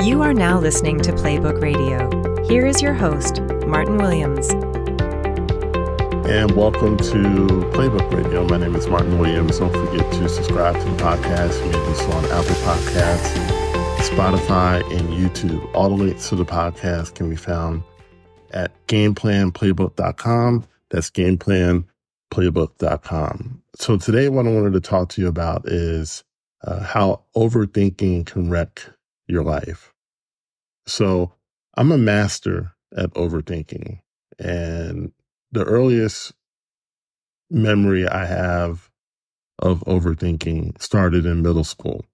You are now listening to Playbook Radio. Here is your host, Martin Williams. And welcome to Playbook Radio. My name is Martin Williams. Don't forget to subscribe to the podcast. You can do so on Apple Podcasts, Spotify, and YouTube. All the links to the podcast can be found at gameplanplaybook.com. That's gameplanplaybook.com. So today what I wanted to talk to you about is uh, how overthinking can wreck your life. So I'm a master at overthinking. And the earliest memory I have of overthinking started in middle school.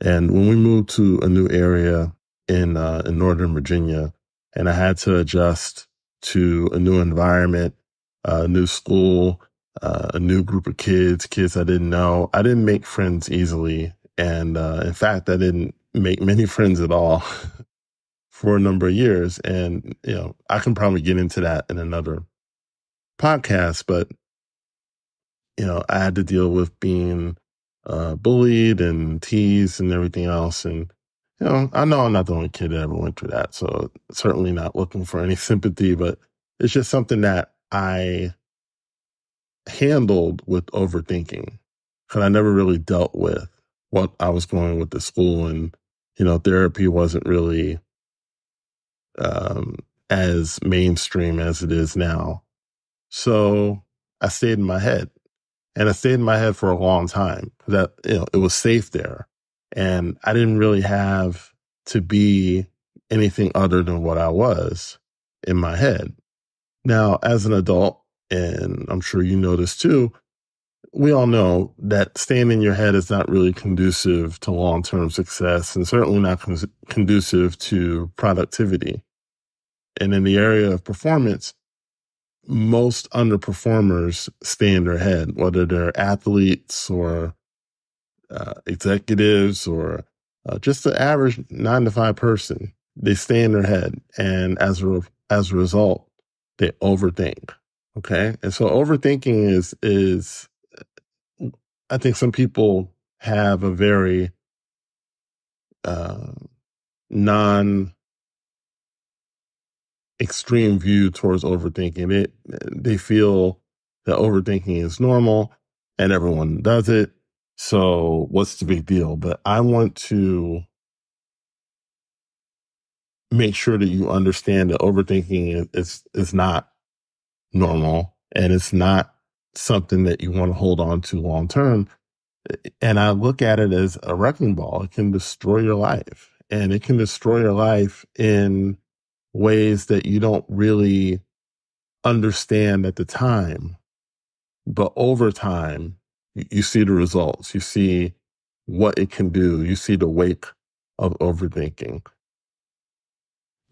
And when we moved to a new area in uh, in Northern Virginia, and I had to adjust to a new environment, a new school, uh, a new group of kids, kids I didn't know. I didn't make friends easily, and uh, in fact, I didn't make many friends at all for a number of years. And, you know, I can probably get into that in another podcast, but, you know, I had to deal with being uh, bullied and teased and everything else. And, you know, I know I'm not the only kid that ever went through that. So certainly not looking for any sympathy, but it's just something that I handled with overthinking because I never really dealt with what I was going with the school and you know, therapy wasn't really um, as mainstream as it is now. So I stayed in my head and I stayed in my head for a long time that, you know, it was safe there. And I didn't really have to be anything other than what I was in my head. Now, as an adult, and I'm sure you know this too, we all know that staying in your head is not really conducive to long term success and certainly not con- conducive to productivity. And in the area of performance, most underperformers stay in their head, whether they're athletes or uh, executives or uh, just the average nine to five person. They stay in their head. And as a, re- as a result, they overthink. Okay. And so overthinking is, is I think some people have a very uh, non extreme view towards overthinking. It they feel that overthinking is normal and everyone does it. So what's the big deal? But I want to make sure that you understand that overthinking is, is, is not normal and it's not something that you want to hold on to long term. And I look at it as a wrecking ball. It can destroy your life and it can destroy your life in ways that you don't really understand at the time. But over time, you see the results. You see what it can do. You see the wake of overthinking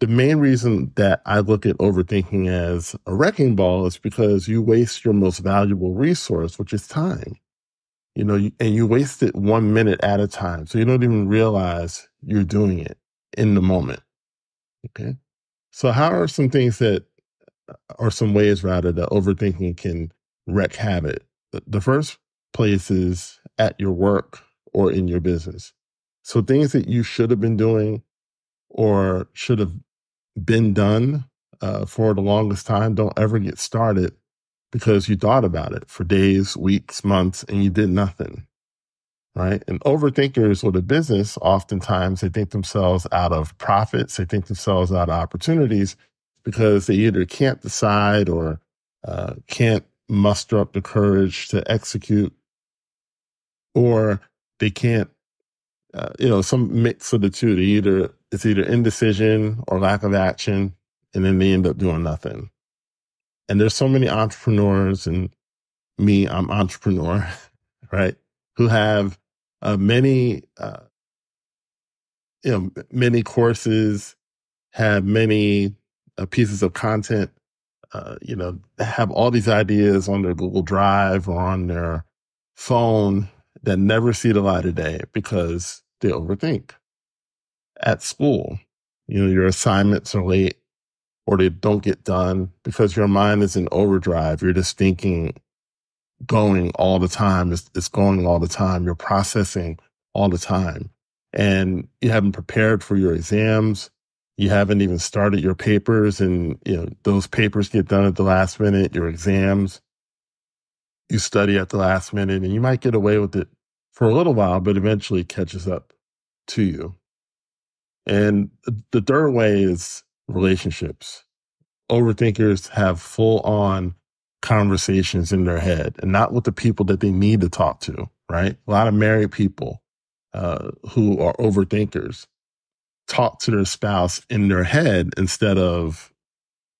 the main reason that I look at overthinking as a wrecking ball is because you waste your most valuable resource, which is time. You know, and you waste it one minute at a time. So you don't even realize you're doing it in the moment. Okay. So how are some things that, or some ways rather, that overthinking can wreck habit? The first place is at your work or in your business. So things that you should have been doing or should have been done uh, for the longest time don't ever get started because you thought about it for days, weeks, months, and you did nothing. Right. And overthinkers with a business, oftentimes they think themselves out of profits. They think themselves out of opportunities because they either can't decide or uh, can't muster up the courage to execute or they can't uh, you know, some mix of the two. They either it's either indecision or lack of action, and then they end up doing nothing. And there's so many entrepreneurs, and me, I'm entrepreneur, right? Who have uh, many, uh, you know, many courses, have many uh, pieces of content, uh, you know, have all these ideas on their Google Drive or on their phone that never see the light of day because they overthink. At school, you know, your assignments are late or they don't get done because your mind is in overdrive. You're just thinking, going all the time. It's, it's going all the time. You're processing all the time. and you haven't prepared for your exams. You haven't even started your papers and, you know, those papers get done at the last minute, your exams. You study at the last minute and you might get away with it for a little while, but eventually catches up to you. And the third way is relationships. Overthinkers have full on conversations in their head and not with the people that they need to talk to, right? A lot of married people uh, who are overthinkers talk to their spouse in their head instead of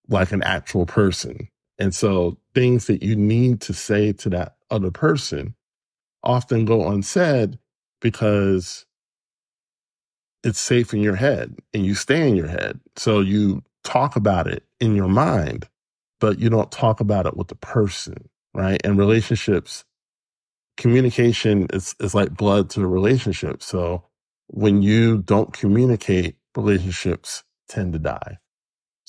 like an actual person. And so things that you need to say to that other person often go unsaid because it's safe in your head and you stay in your head. So you talk about it in your mind, but you don't talk about it with the person, right? And relationships, communication is, is like blood to a relationship. So when you don't communicate, relationships tend to die.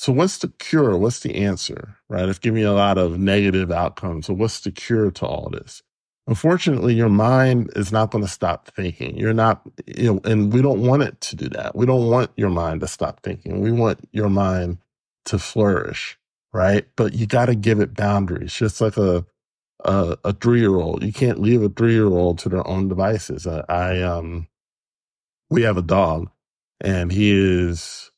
So what's the cure? What's the answer, right? It's giving you a lot of negative outcomes. So what's the cure to all this? Unfortunately, your mind is not going to stop thinking. You're not, you know, and we don't want it to do that. We don't want your mind to stop thinking. We want your mind to flourish, right? But you got to give it boundaries, just like a, a, a three year old. You can't leave a three year old to their own devices. I, I, um, we have a dog and he is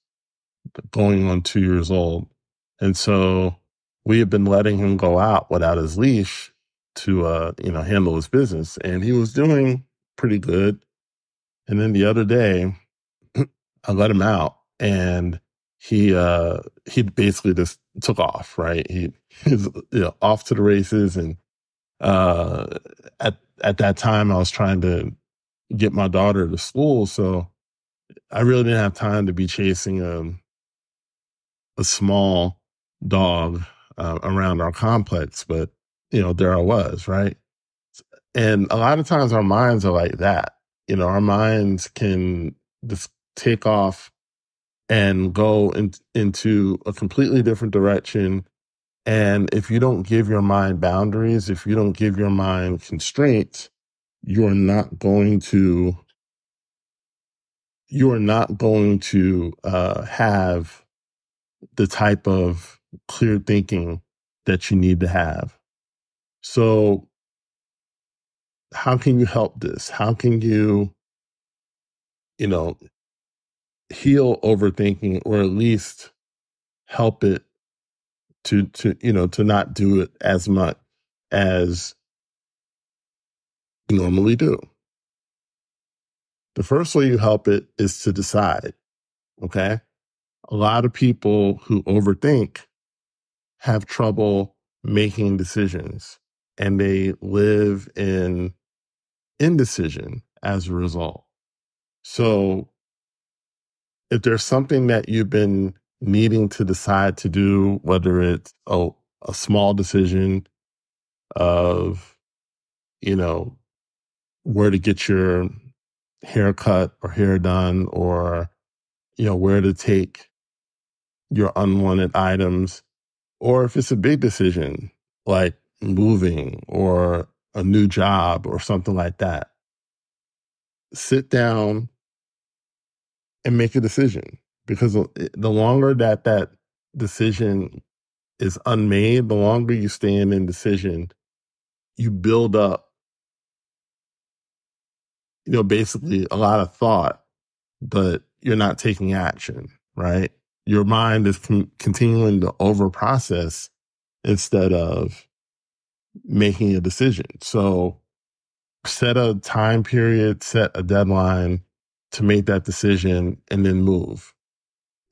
going on two years old. And so we have been letting him go out without his leash to uh, you know, handle his business. And he was doing pretty good. And then the other day, I let him out and he uh he basically just took off, right? He he's you know off to the races and uh at at that time I was trying to get my daughter to school, so I really didn't have time to be chasing a a small dog uh, around our complex, but you know, there I was, right? And a lot of times our minds are like that. You know, our minds can just take off and go in, into a completely different direction. And if you don't give your mind boundaries, if you don't give your mind constraints, you are not going to, you are not going to uh, have the type of clear thinking that you need to have. So, how can you help this? How can you, you know, heal overthinking or at least help it to, to, you know, to not do it as much as you normally do? The first way you help it is to decide. Okay. A lot of people who overthink have trouble making decisions and they live in indecision as a result. So if there's something that you've been needing to decide to do, whether it's a, a small decision of, you know, where to get your haircut or hair done or, you know, where to take your unwanted items, or if it's a big decision, like moving or a new job or something like that, sit down and make a decision because the eh, longer that that decision is unmade, the longer you stay in indecision, you build up, you know, basically a lot of thought, but you're not taking action, right? Your mind is con- continuing to over process instead of making a decision. So set a time period, set a deadline to make that decision and then move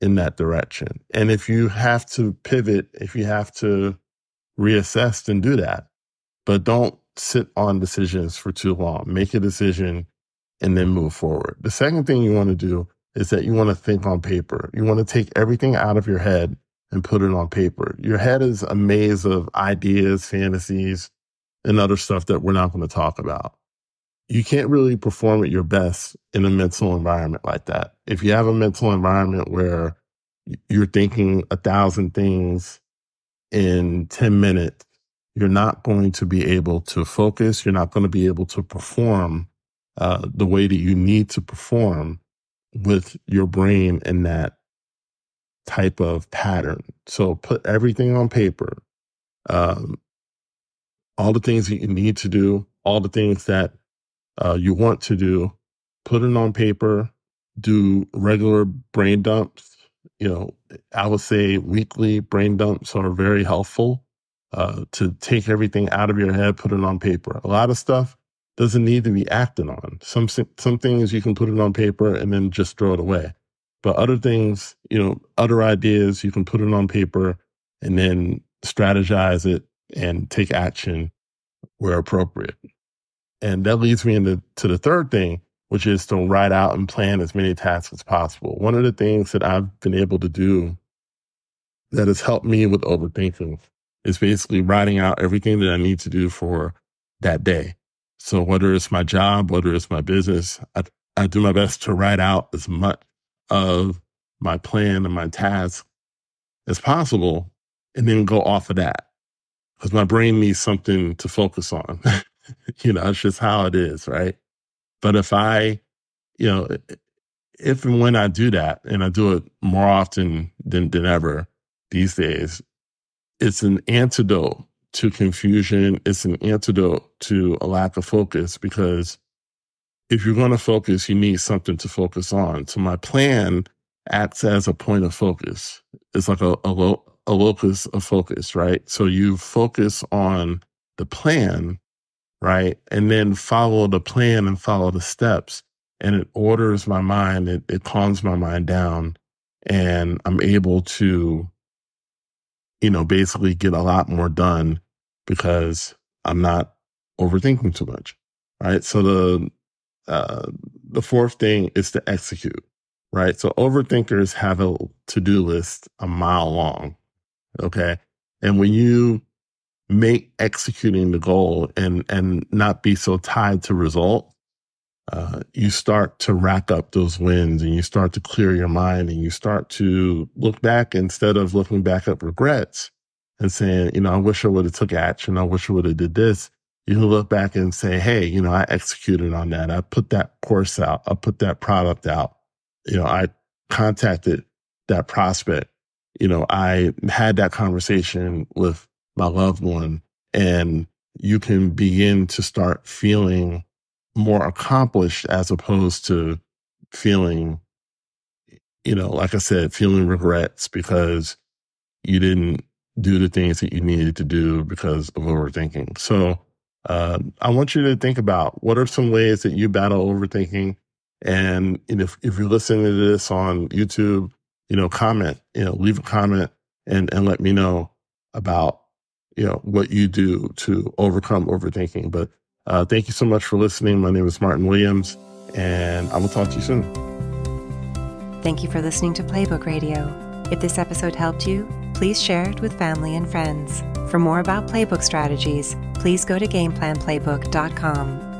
in that direction. And if you have to pivot, if you have to reassess, then do that. But don't sit on decisions for too long. Make a decision and then move forward. The second thing you want to do is that you want to think on paper. You want to take everything out of your head and put it on paper. Your head is a maze of ideas, fantasies, and other stuff that we're not going to talk about. You can't really perform at your best in a mental environment like that. If you have a mental environment where you're thinking a thousand things in 10 minutes, you're not going to be able to focus. You're not going to be able to perform uh, the way that you need to perform with your brain in that type of pattern. So put everything on paper, um, all the things that you need to do, all the things that uh, you want to do, put it on paper, do regular brain dumps. You know, I would say weekly brain dumps are very helpful uh, to take everything out of your head, put it on paper. A lot of stuff doesn't need to be acted on. Some some things you can put it on paper and then just throw it away. But other things, you know, other ideas, you can put it on paper and then strategize it and take action where appropriate. And that leads me into to the third thing, which is to write out and plan as many tasks as possible. One of the things that I've been able to do that has helped me with overthinking is basically writing out everything that I need to do for that day. So whether it's my job, whether it's my business, I, I do my best to write out as much of my plan and my task as possible and then go off of that because my brain needs something to focus on. you know, it's just how it is, right? But if I, you know, if and when I do that, and I do it more often than, than ever these days, it's an antidote to confusion. It's an antidote to a lack of focus because if you're going to focus, you need something to focus on. So my plan acts as a point of focus. It's like a, a, lo- a locus of focus, right? So you focus on the plan, right? And then follow the plan and follow the steps. And it orders my mind, it, it calms my mind down. And I'm able to, you know, basically get a lot more done because I'm not overthinking too much. Right. So the uh, the fourth thing is to execute, right? So overthinkers have a to do list a mile long. Okay. And when you make executing the goal and, and not be so tied to result, uh, you start to rack up those wins and you start to clear your mind and you start to look back instead of looking back at regrets and saying, you know, I wish I would have took action. I wish I would have did this you look back and say, Hey, you know, I executed on that. I put that course out. I put that product out. You know, I contacted that prospect. You know, I had that conversation with my loved one and you can begin to start feeling more accomplished as opposed to feeling, you know, like I said, feeling regrets because you didn't do the things that you needed to do because of overthinking. So uh, I want you to think about what are some ways that you battle overthinking. And if, if you're listening to this on YouTube, you know, comment, you know, leave a comment and, and let me know about, you know, what you do to overcome overthinking. But uh, thank you so much for listening. My name is Martin Williams, and I will talk to you soon. Thank you for listening to Playbook Radio. If this episode helped you, please share it with family and friends. For more about playbook strategies, please go to gameplanplaybook.com.